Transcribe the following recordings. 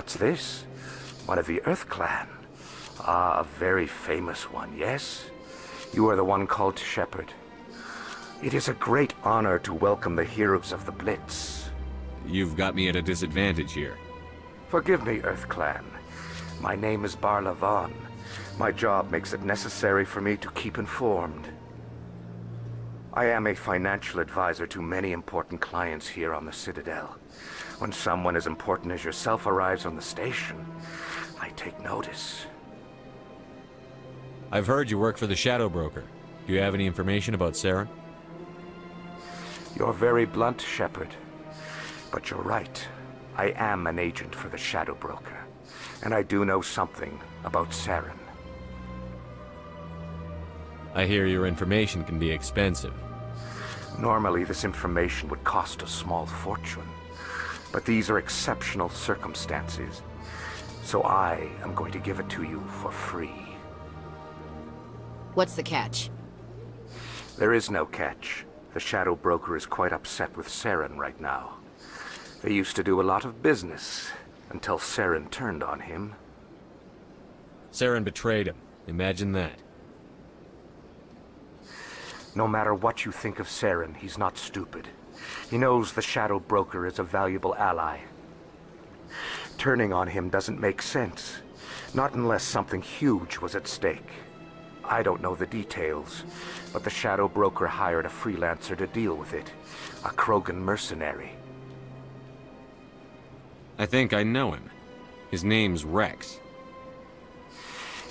What's this? One of the Earth Clan. Ah, a very famous one, yes? You are the one called Shepard. It is a great honor to welcome the heroes of the Blitz. You've got me at a disadvantage here. Forgive me, Earth Clan. My name is Barla Von. My job makes it necessary for me to keep informed. I am a financial advisor to many important clients here on the Citadel. When someone as important as yourself arrives on the station, I take notice. I've heard you work for the Shadow Broker. Do you have any information about Saren? You're very blunt, Shepard. But you're right. I am an agent for the Shadow Broker. And I do know something about Saren. I hear your information can be expensive. Normally, this information would cost a small fortune. But these are exceptional circumstances. So I am going to give it to you for free. What's the catch? There is no catch. The Shadow Broker is quite upset with Saren right now. They used to do a lot of business, until Saren turned on him. Saren betrayed him. Imagine that. No matter what you think of Saren, he's not stupid. He knows the Shadow Broker is a valuable ally. Turning on him doesn't make sense. Not unless something huge was at stake. I don't know the details, but the Shadow Broker hired a freelancer to deal with it. A Krogan mercenary. I think I know him. His name's Rex.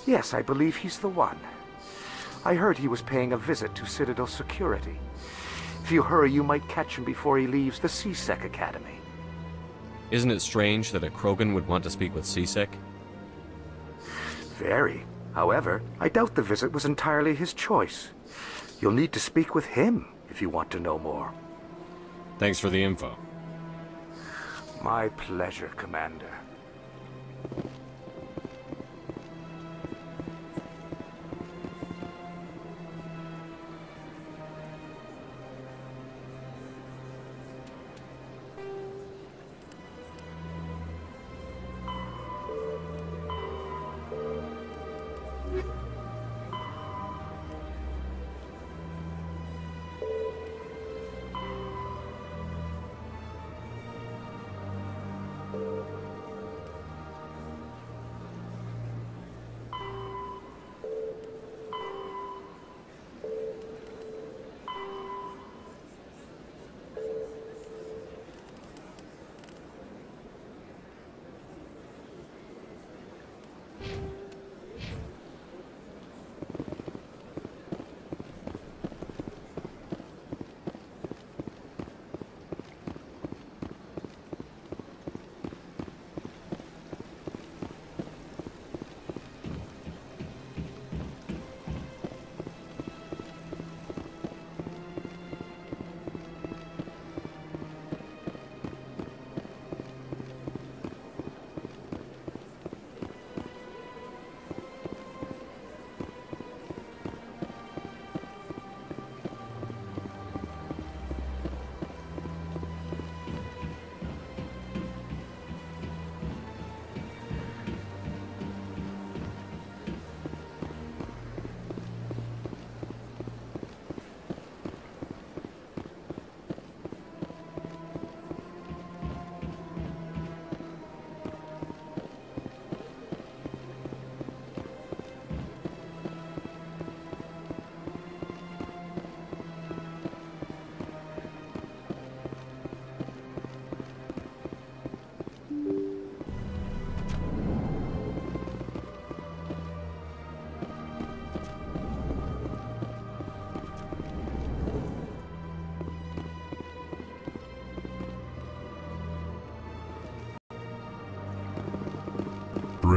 Yes, I believe he's the one. I heard he was paying a visit to Citadel Security. If you hurry, you might catch him before he leaves the C-Sec Academy. Isn't it strange that a Krogan would want to speak with C-Sec? Very. However, I doubt the visit was entirely his choice. You'll need to speak with him if you want to know more. Thanks for the info. My pleasure, Commander.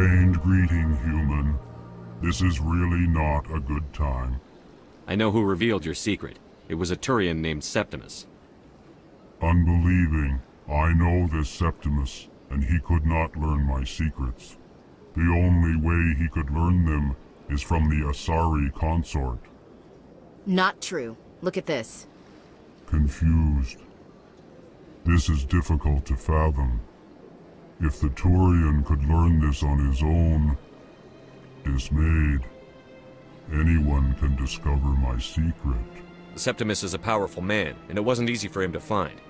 Strange greeting, human. This is really not a good time. I know who revealed your secret. It was a Turian named Septimus. Unbelieving, I know this Septimus, and he could not learn my secrets. The only way he could learn them is from the Asari consort. Not true. Look at this. Confused. This is difficult to fathom. If the Turian could learn this on his own, dismayed, anyone can discover my secret. Septimus is a powerful man, and it wasn't easy for him to find.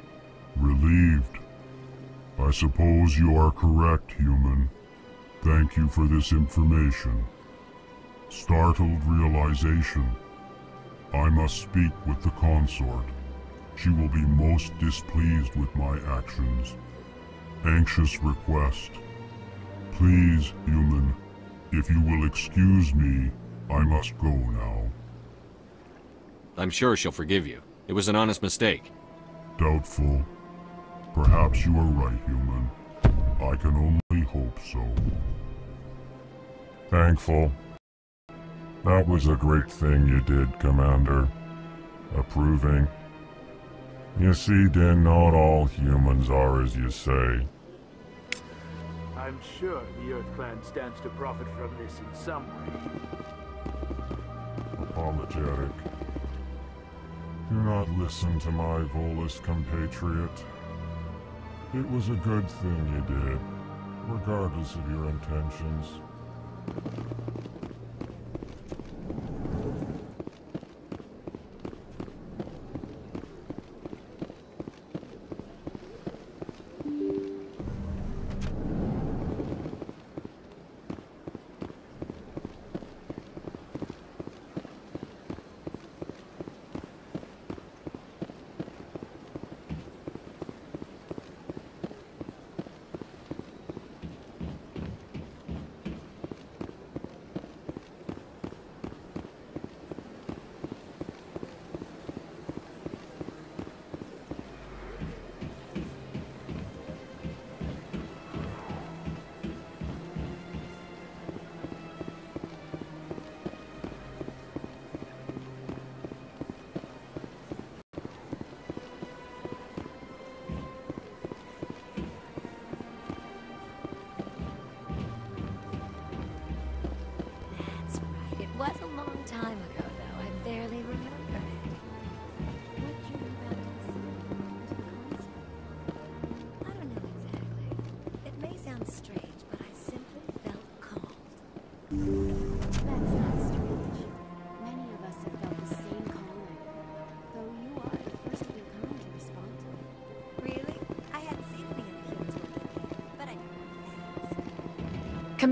Relieved. I suppose you are correct, human. Thank you for this information. Startled realization. I must speak with the consort. She will be most displeased with my actions. Anxious request. Please, human, if you will excuse me, I must go now. I'm sure she'll forgive you. It was an honest mistake. Doubtful. Perhaps you are right, human. I can only hope so. Thankful. That was a great thing you did, Commander. Approving. You see, Din, not all humans are as you say. I'm sure the Earth Clan stands to profit from this in some way. Apologetic. Do not listen to my Volus compatriot. It was a good thing you did, regardless of your intentions.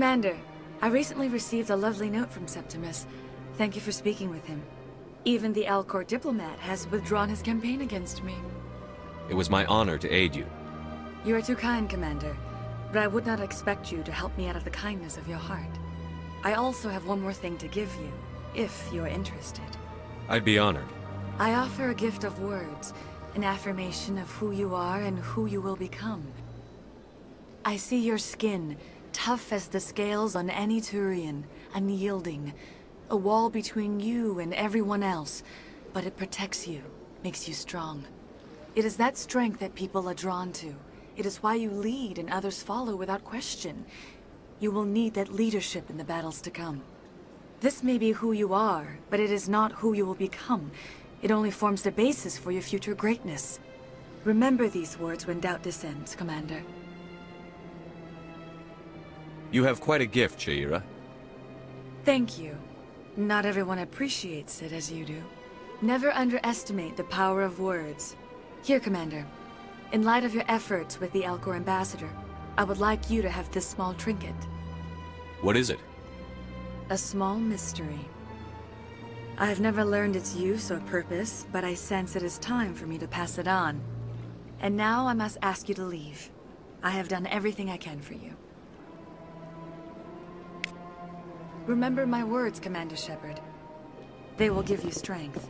Commander, I recently received a lovely note from Septimus. Thank you for speaking with him. Even the Elcor diplomat has withdrawn his campaign against me. It was my honor to aid you. You are too kind, Commander, but I would not expect you to help me out of the kindness of your heart. I also have one more thing to give you, if you are interested. I'd be honored. I offer a gift of words, an affirmation of who you are and who you will become. I see your skin, tough as the scales on any Turian, unyielding, a wall between you and everyone else, but it protects you, makes you strong. It is that strength that people are drawn to. It is why you lead and others follow without question. You will need that leadership in the battles to come. This may be who you are, but it is not who you will become. It only forms the basis for your future greatness. Remember these words when doubt descends, Commander. You have quite a gift, Sha'ira. Thank you. Not everyone appreciates it as you do. Never underestimate the power of words. Here, Commander. In light of your efforts with the Elcor Ambassador, I would like you to have this small trinket. What is it? A small mystery. I have never learned its use or purpose, but I sense it is time for me to pass it on. And now I must ask you to leave. I have done everything I can for you. Remember my words, Commander Shepard. They will give you strength.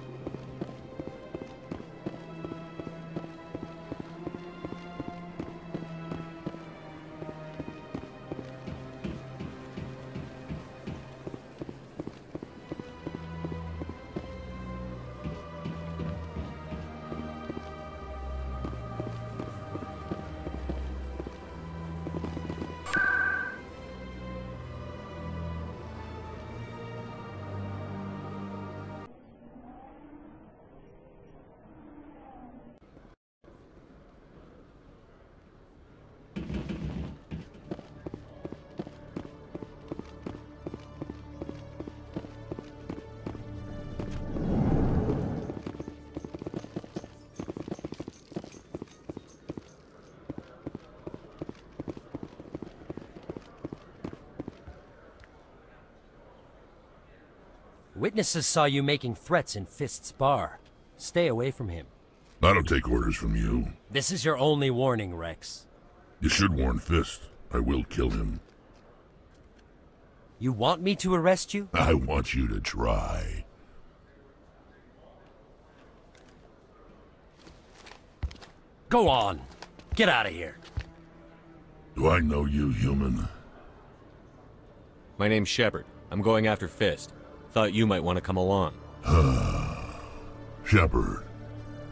Witnesses saw you making threats in Fist's bar. Stay away from him. I don't take orders from you. This is your only warning, Rex. You should warn Fist. I will kill him. You want me to arrest you? I want you to try. Go on. Get out of here. Do I know you, human? My name's Shepard. I'm going after Fist. Thought you might want to come along. Shepard.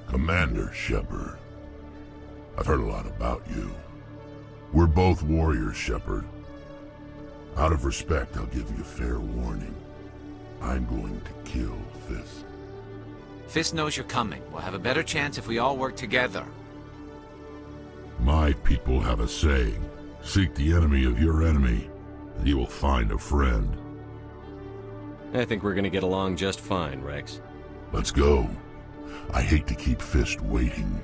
Commander Shepard. I've heard a lot about you. We're both warriors, Shepard. Out of respect, I'll give you a fair warning. I'm going to kill Fist. Fist knows you're coming. We'll have a better chance if we all work together. My people have a saying. Seek the enemy of your enemy, and you will find a friend. I think we're gonna get along just fine, Rex. Let's go. I hate to keep Fist waiting.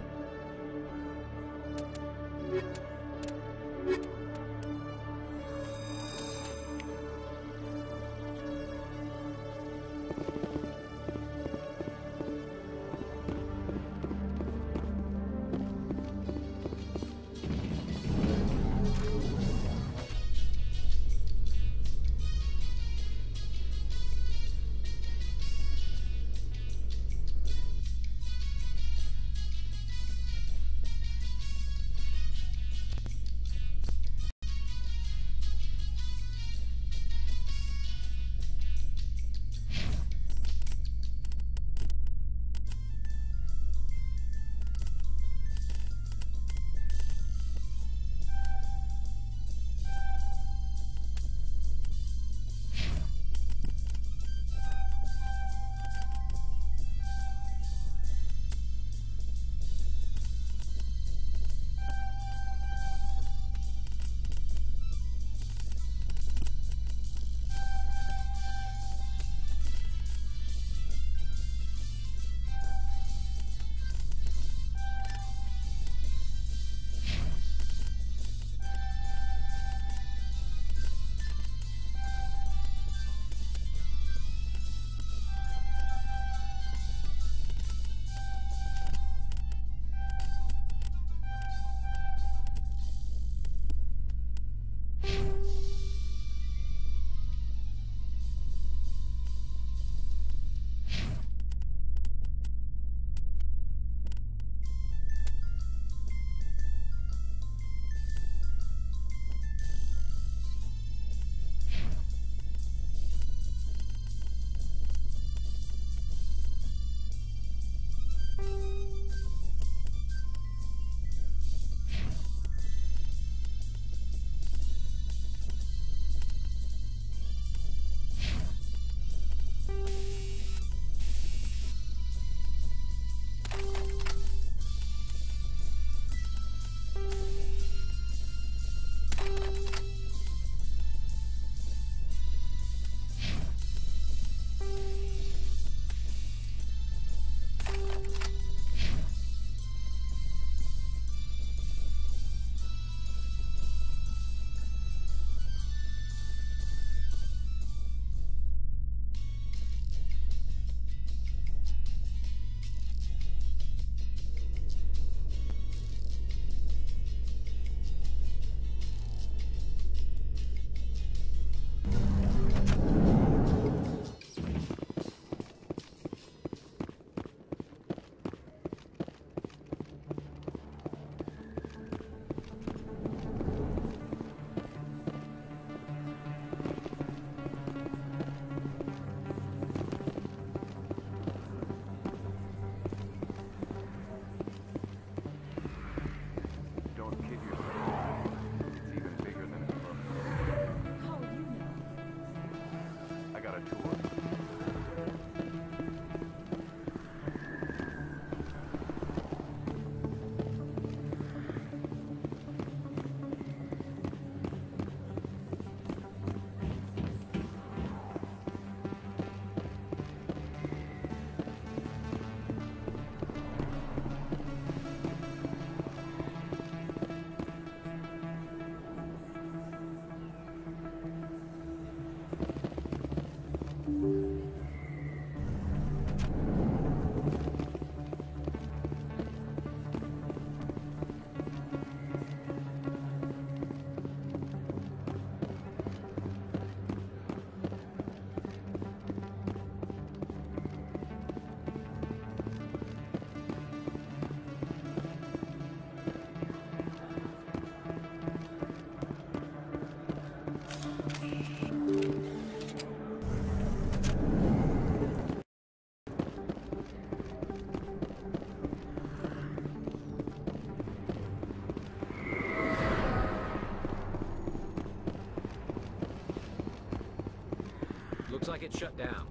Like it's shut down.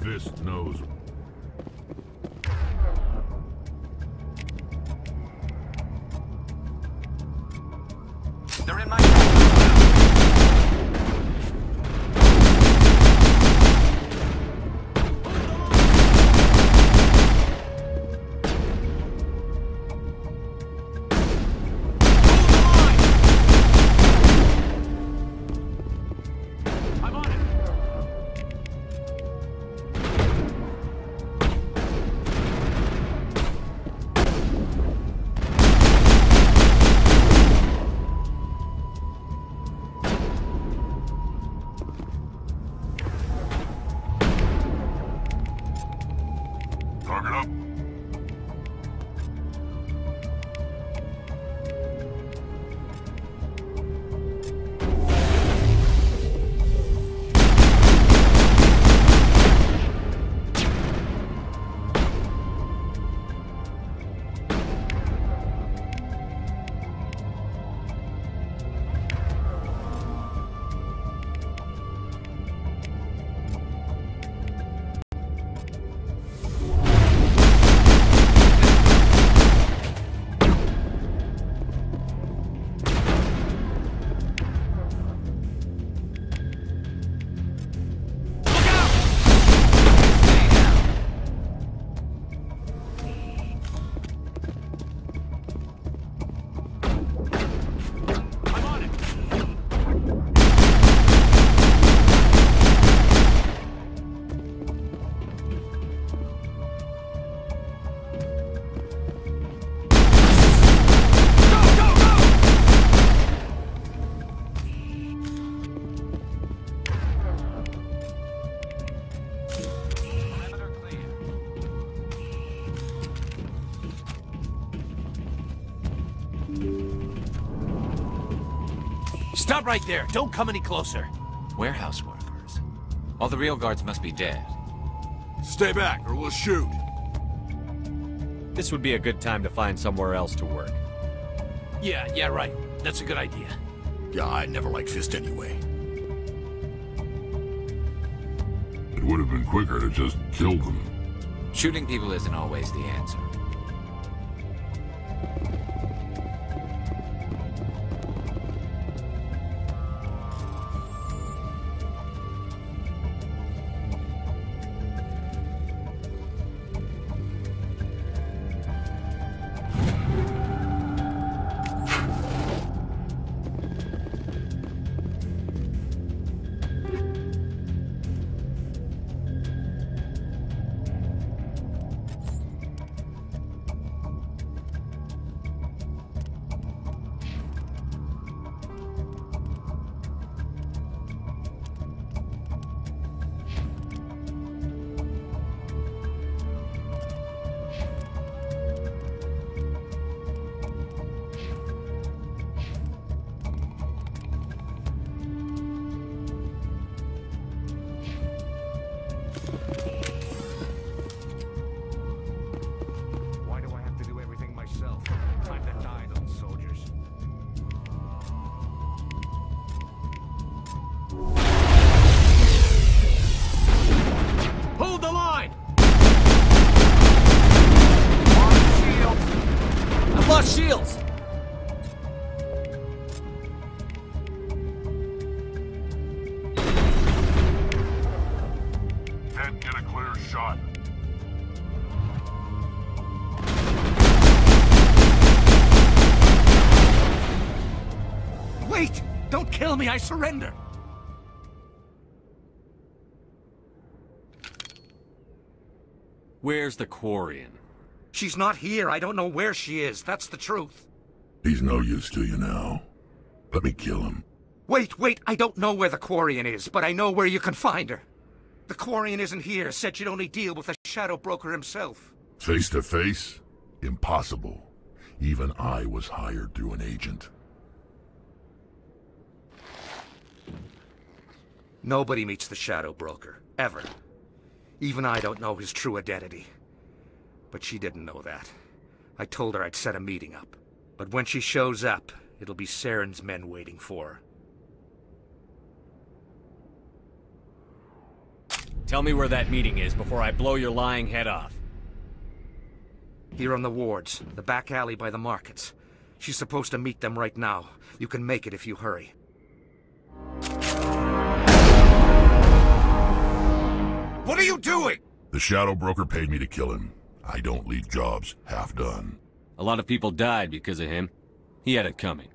Fist knows Stop right there. Don't come any closer. Warehouse workers. All the real guards must be dead. Stay back or we'll shoot. This would be a good time to find somewhere else to work. Yeah, yeah, right. That's a good idea. Yeah, I never liked Fist anyway. It would have been quicker to just kill them. Shooting people isn't always the answer. I surrender! Where's the Quarian? She's not here. I don't know where she is. That's the truth. He's no use to you now. Let me kill him. Wait, wait. I don't know where the Quarian is, but I know where you can find her. The Quarian isn't here. Said she'd only deal with the Shadow Broker himself. Face to face? Impossible. Even I was hired through an agent. Nobody meets the Shadow Broker. Ever. Even I don't know his true identity. But she didn't know that. I told her I'd set a meeting up. But when she shows up, it'll be Saren's men waiting for her. Tell me where that meeting is before I blow your lying head off. Here on the wards, the back alley by the markets. She's supposed to meet them right now. You can make it if you hurry. What are you doing? The Shadow Broker paid me to kill him. I don't leave jobs half done. A lot of people died because of him. He had it coming.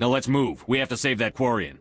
Now let's move. We have to save that Quarian.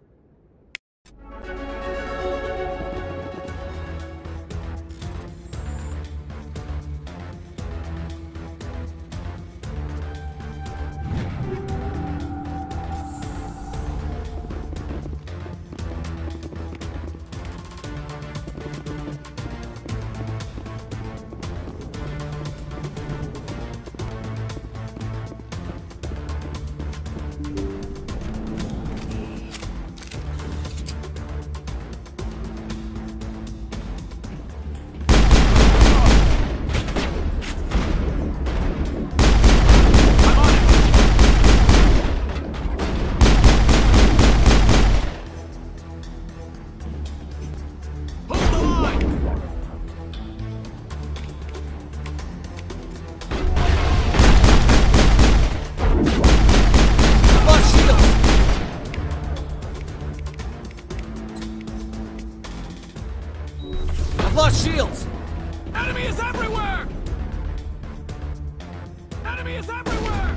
Everywhere!